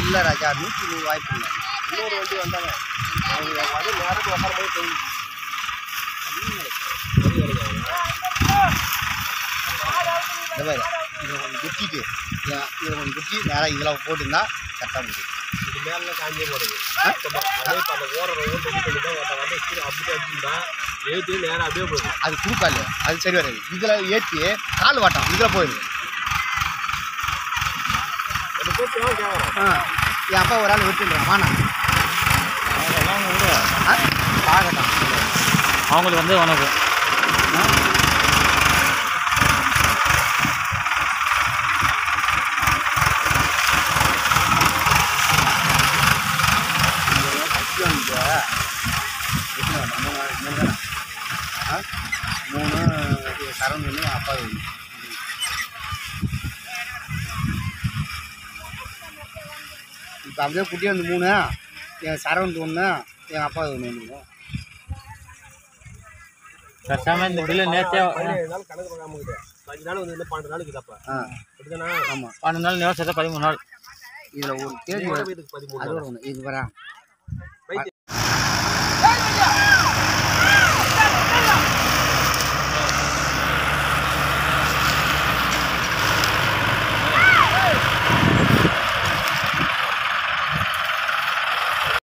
இல்லை ராஜா நூற்றி நூறு வாய்ப்பு இல்லை. இன்னொரு வண்டி வந்தாங்க அவங்க வந்து நேரம் உட்கார போய் போய் இந்த மாதிரி இதை கொஞ்சம் குத்திட்டு இதை கொஞ்சம் குத்தி நேராக இதில் போட்டுருந்தா கரெக்டாக முடியும். இது மேல காஞ்சே போடுது. அந்த ஓர வந்து கீழே அப்படியே அடிச்சுட்டா ஏற்றி நேரம் அப்படியே போகுது அது குறுக்கால் அது சரி வராது. இதில் ஏற்றி கால் வாட்டம் இதில் போயிடுது. ஆ என் அப்பா ஒரு ஆள் விட்டுன்றேன் வாண்ணா. பார்க்கட்டும் அவங்களுக்கு வந்து உனக்கு. மூணு சரவணன் அப்பா ஒன்று இப்போ அப்படியே குட்டி வந்து மூணு என் சரவணன் ஒன்று என் அப்பா ஒன்று இந்த முடியல நேற்றே பதினேழு நாள் கணக்கு பார்க்காம இருக்குது பாக்கி நாள் வந்து இன்னும் பன்னெண்டு நாளுக்கு தப்பா ஆ. அப்படிதானா? ஆமாம் பன்னெண்டு நாள் நிவசத்தை பதிமூணு நாள். இதில் ஒரு தேதி பதிமூணு அதோட ஒன்று இது வரா.